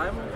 Simon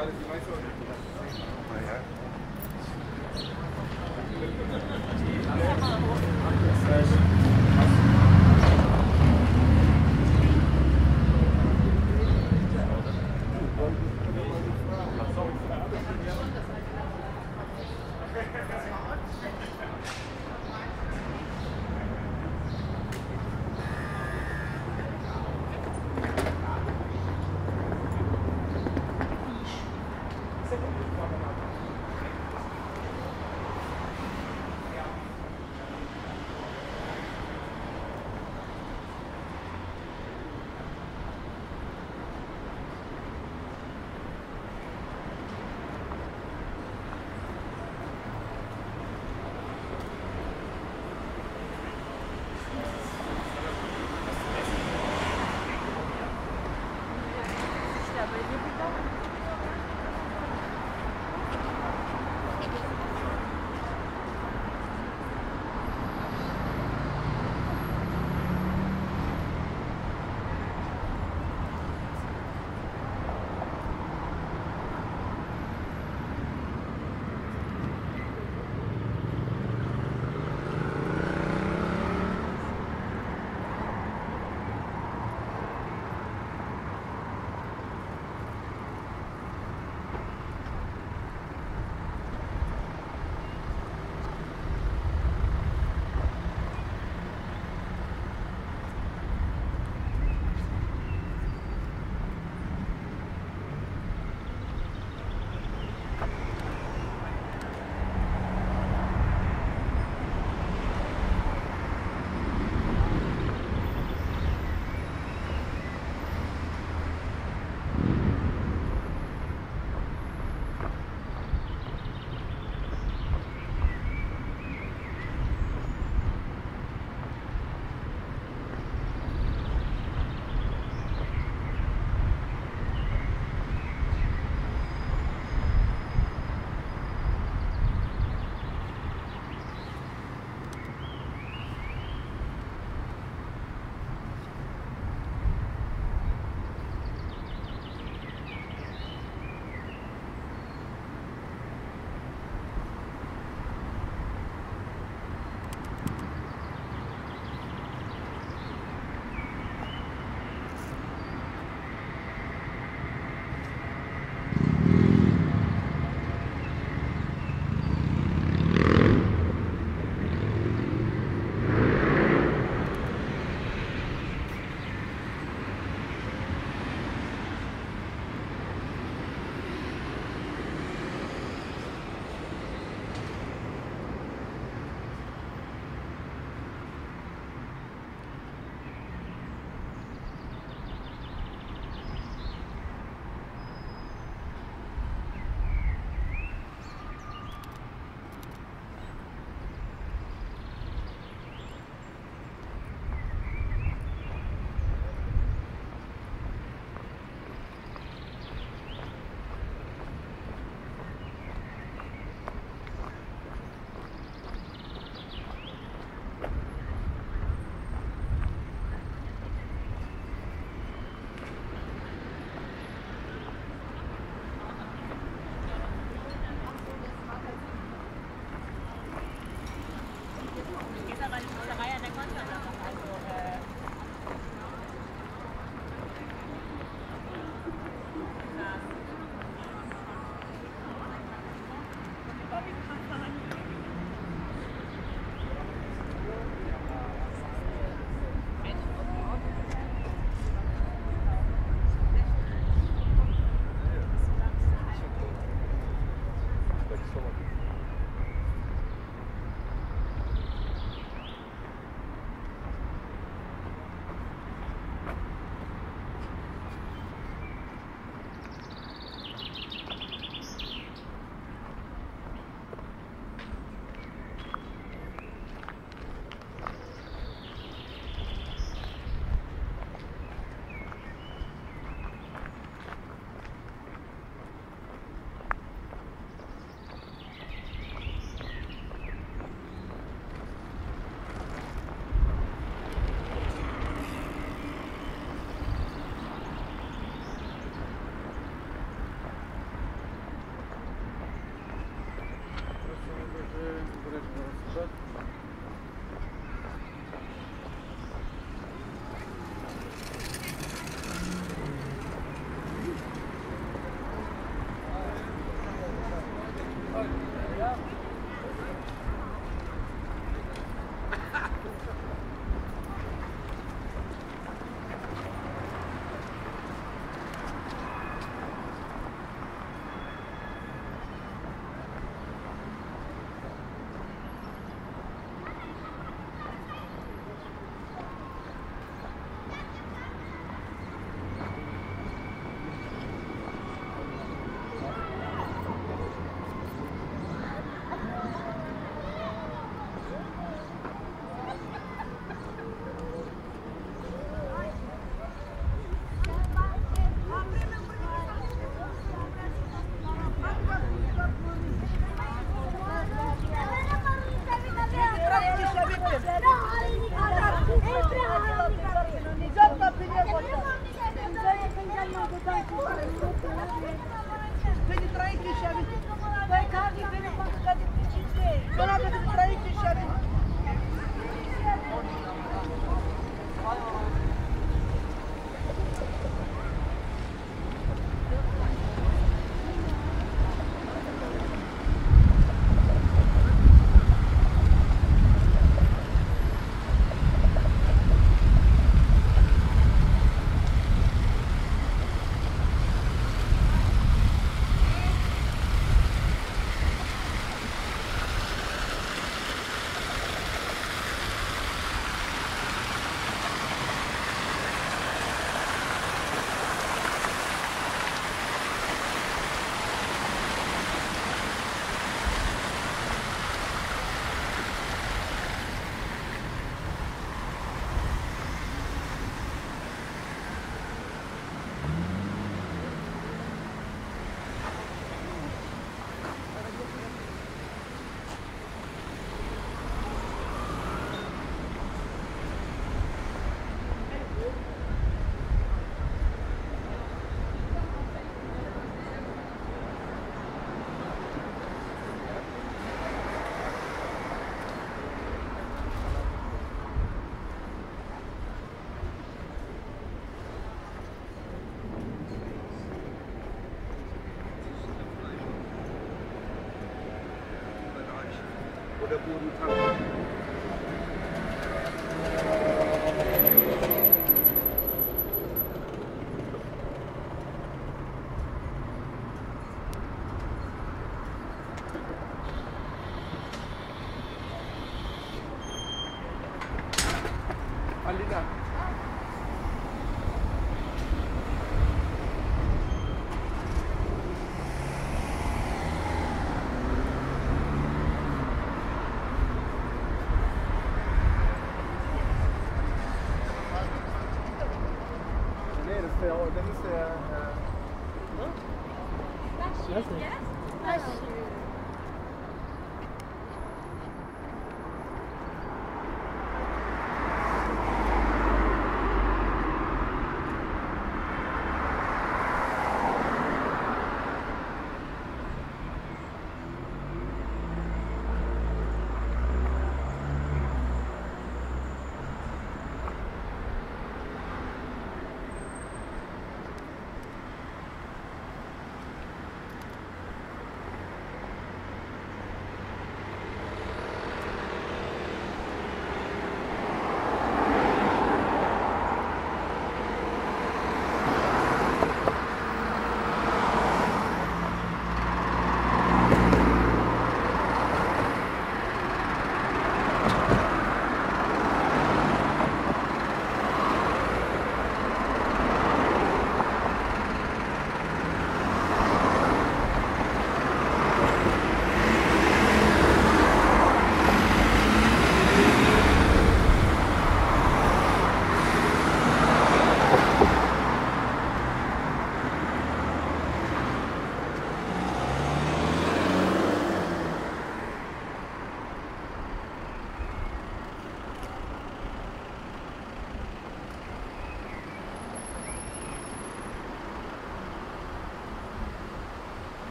Obrigado demais, seu amigo. 这个玻璃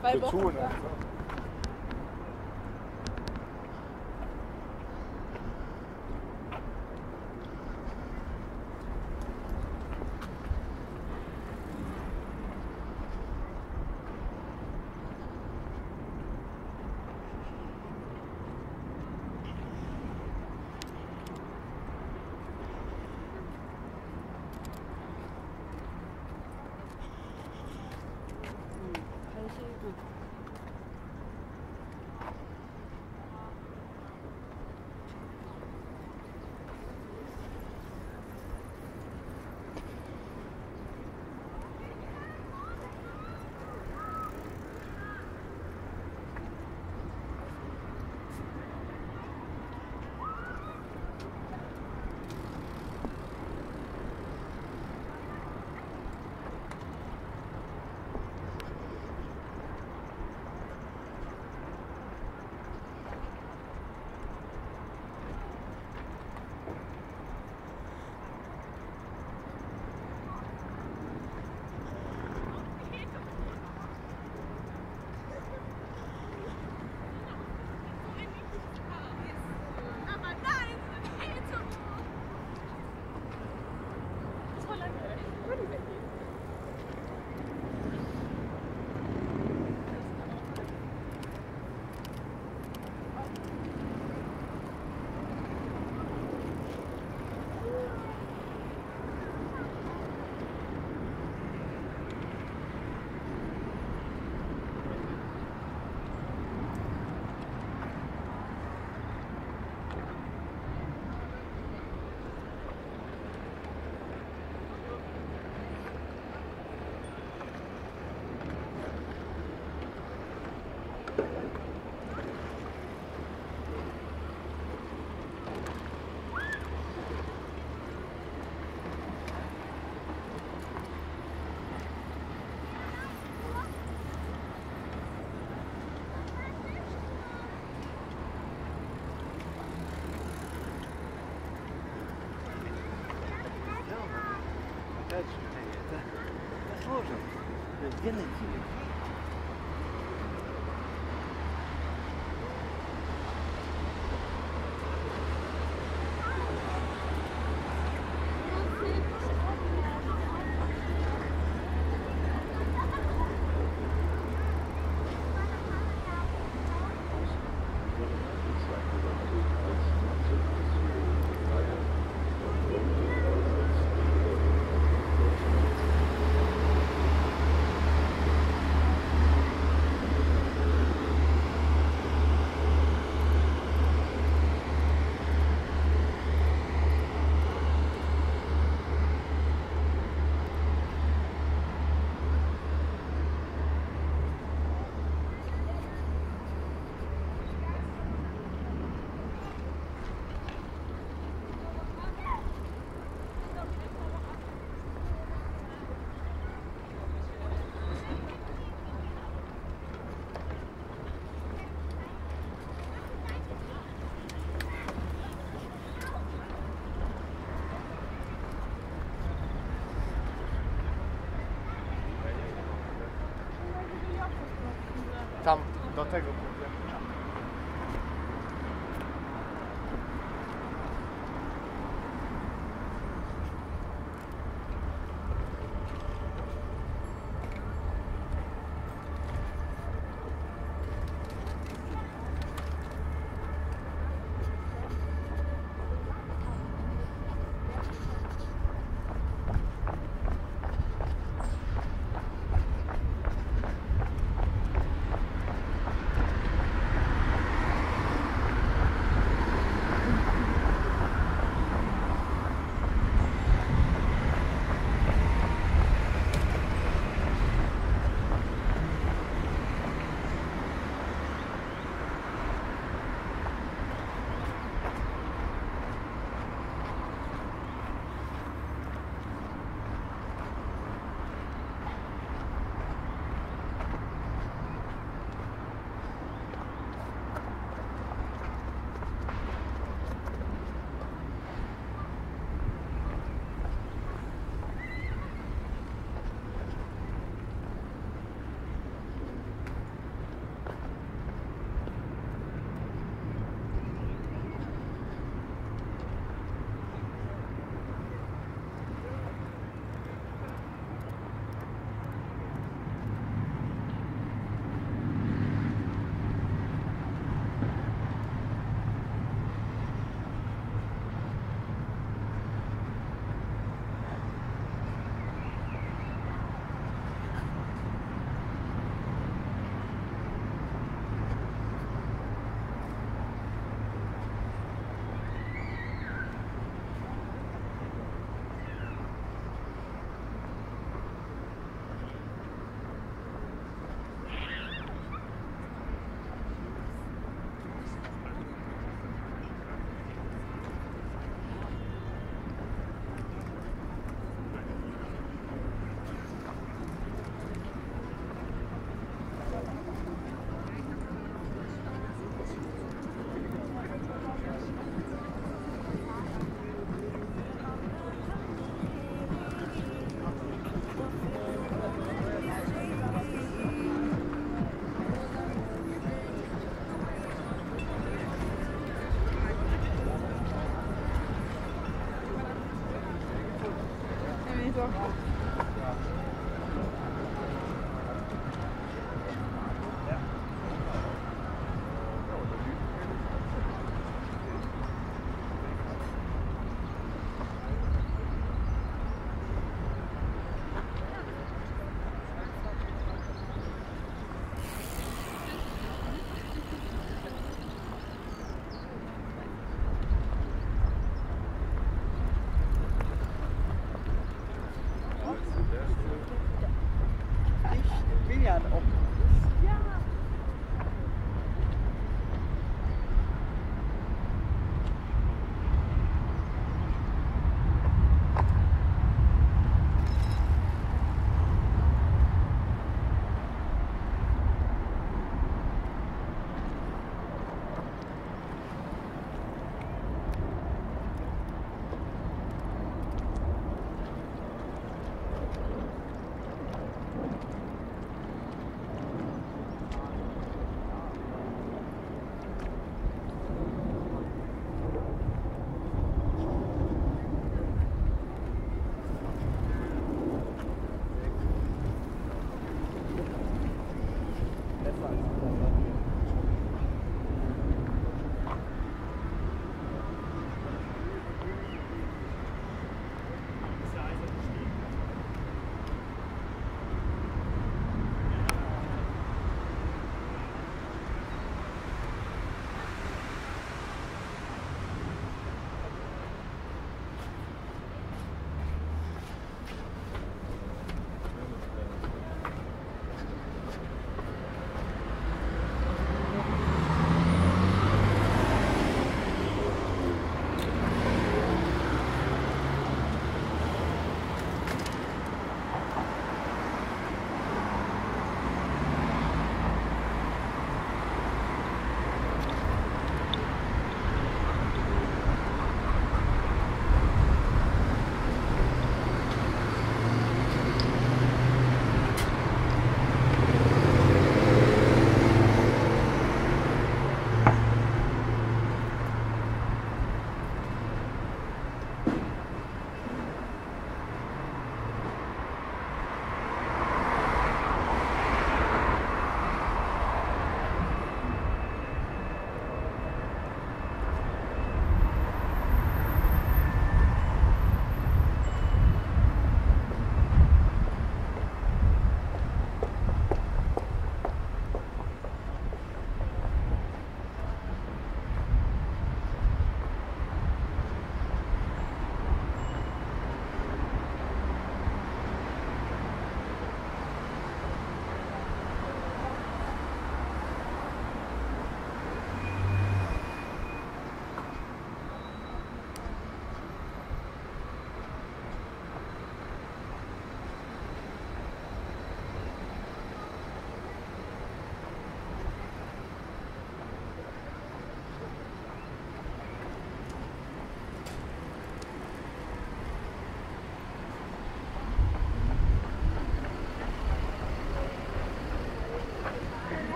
Zwei. Wochen. Zu, ne? village. Do tego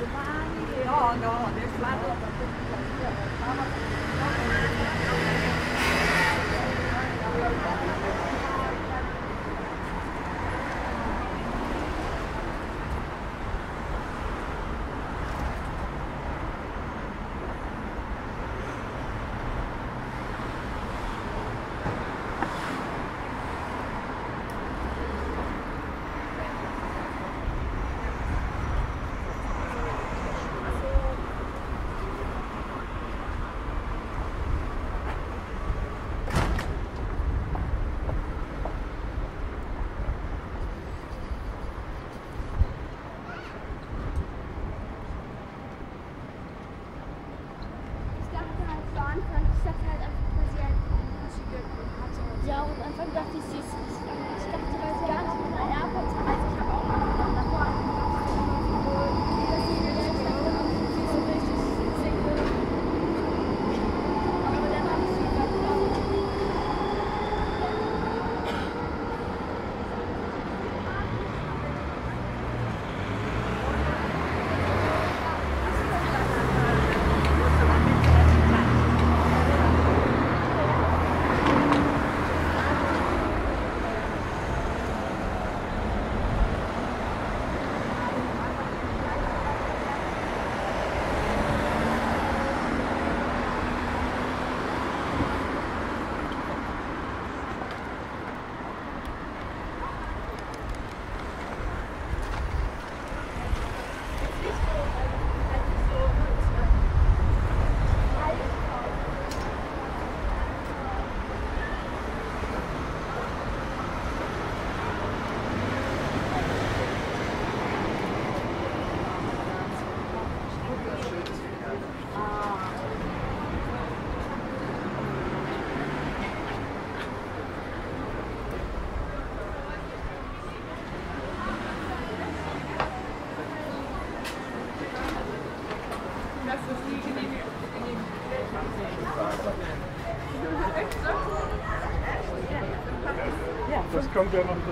mówię. Ich oh, 関係な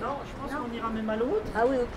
Non, je pense qu'on ira même à l'autre. Ah oui, ok.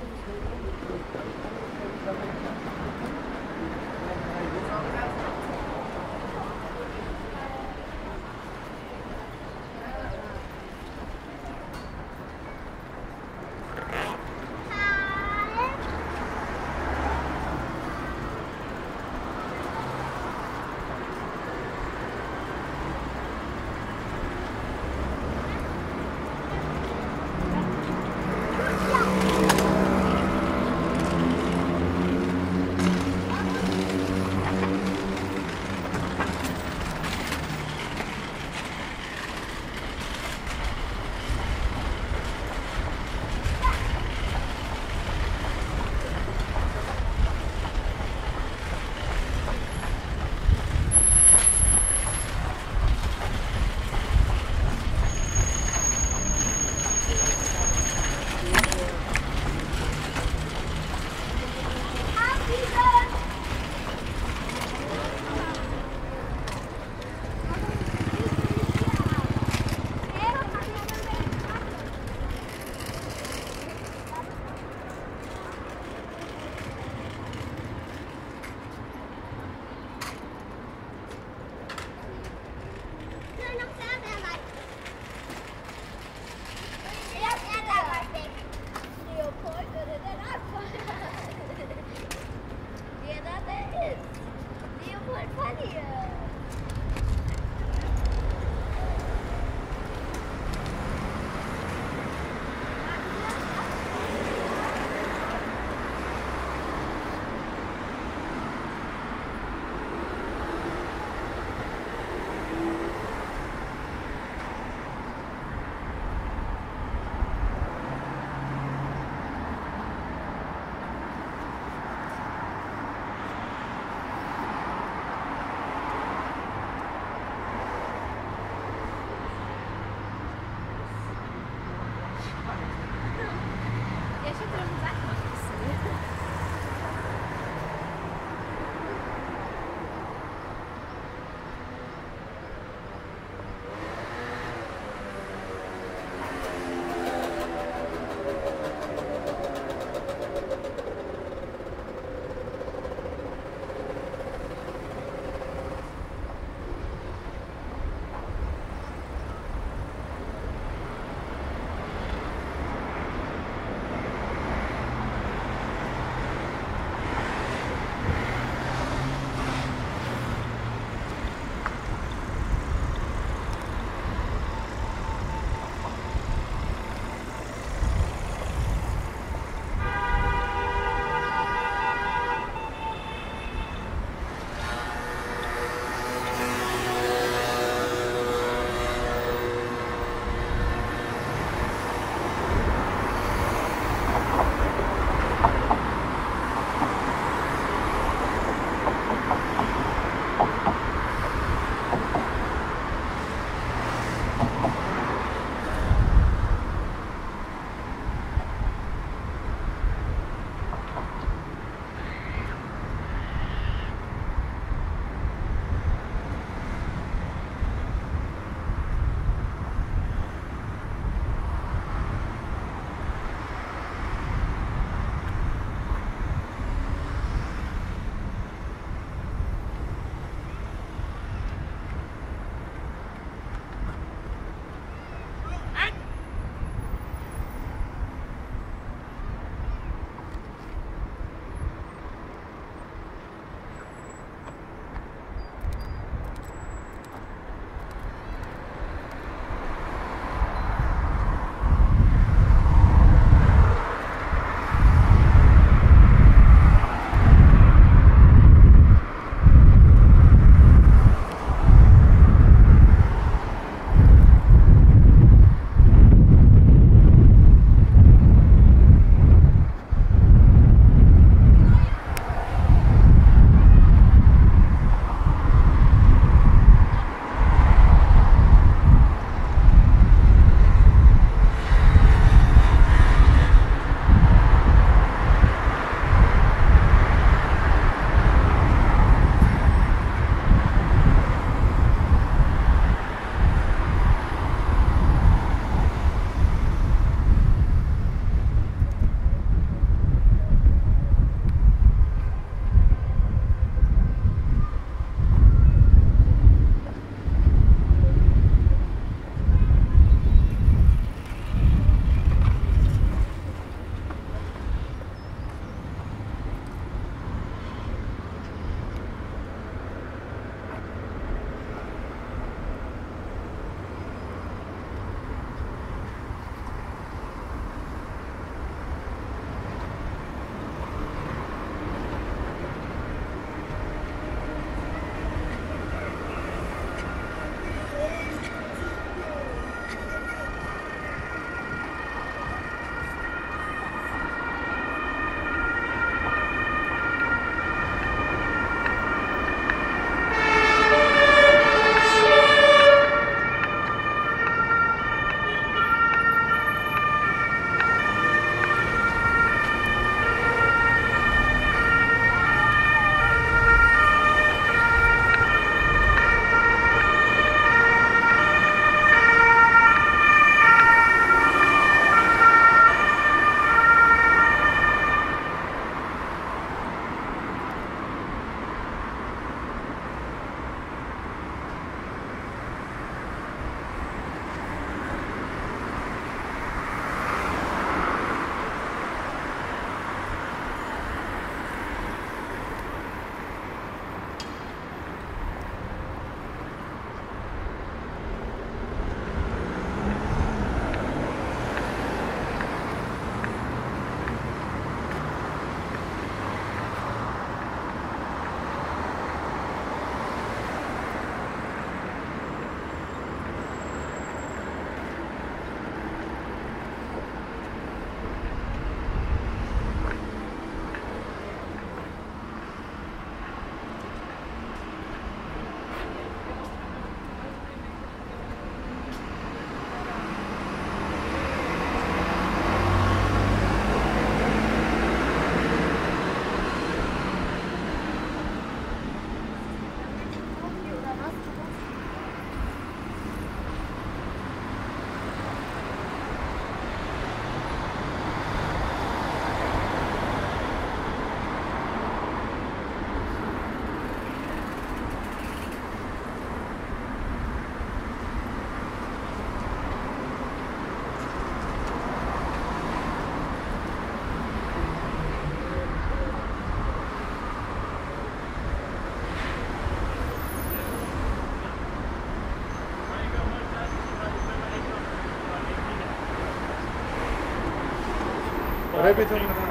Kaybedin.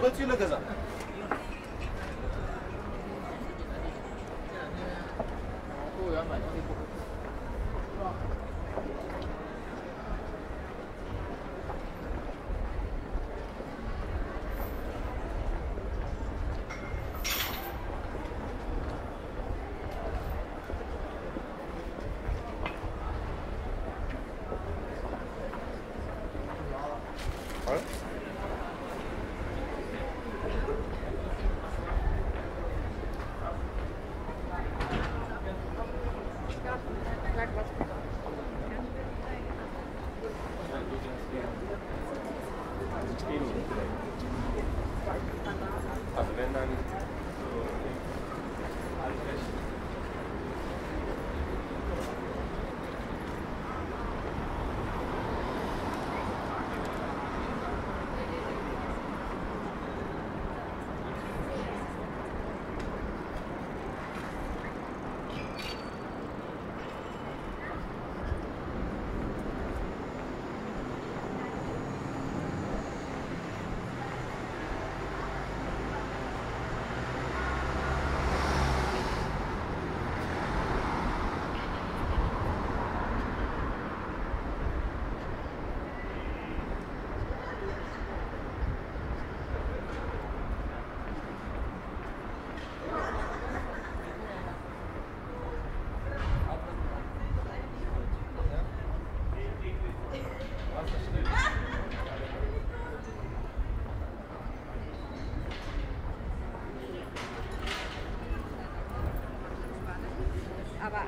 What's you look at? 16. I've been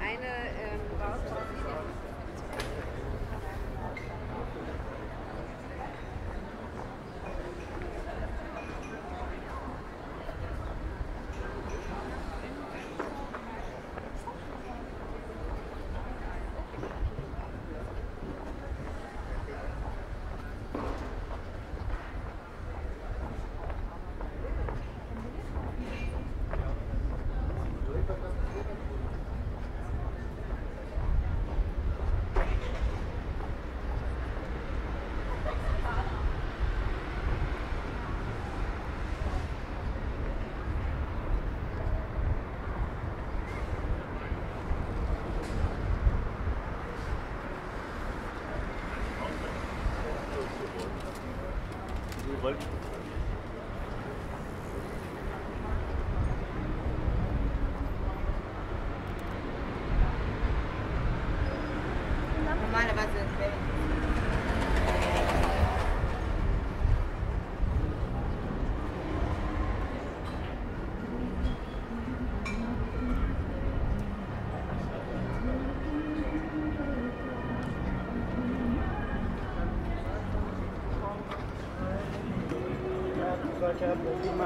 eine gewollt. Solcher Probleme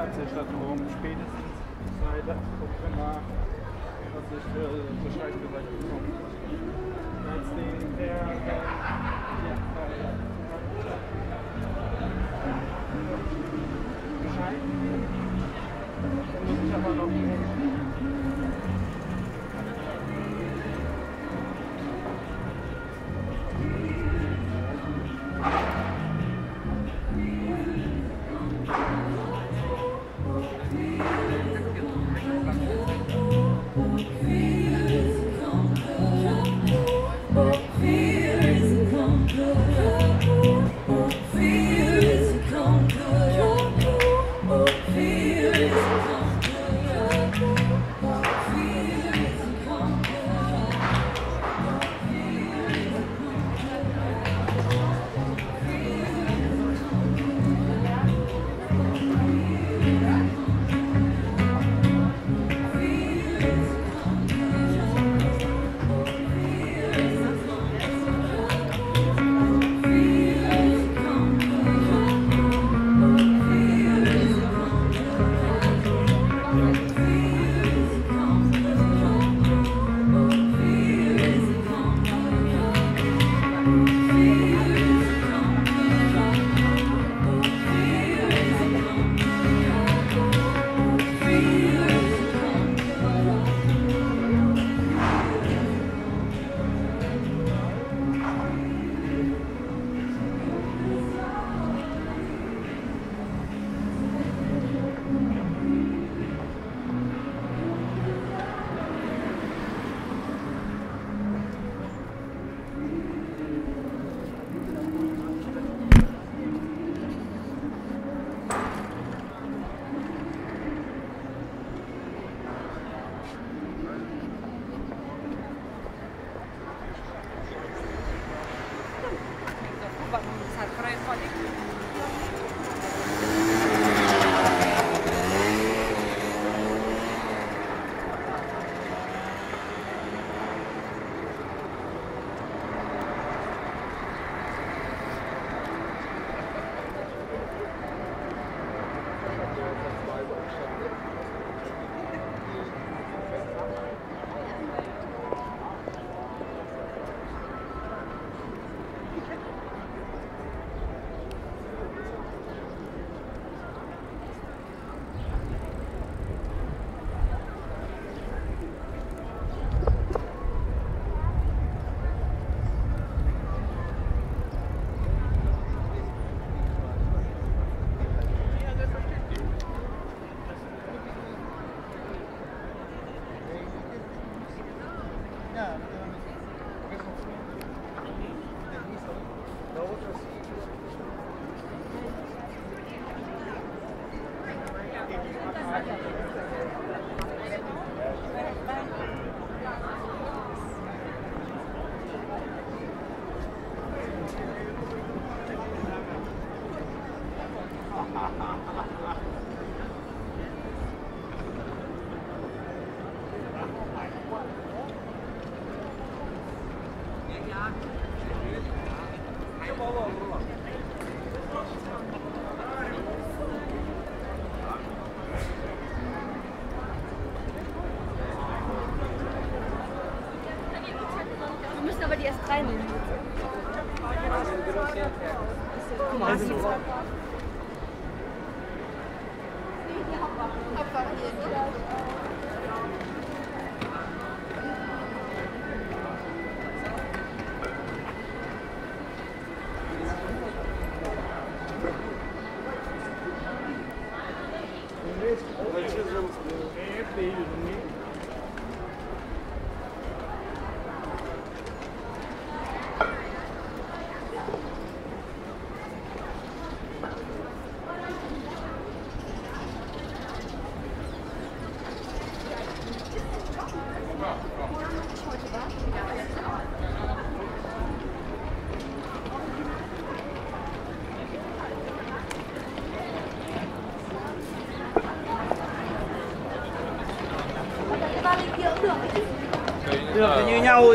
Nhau.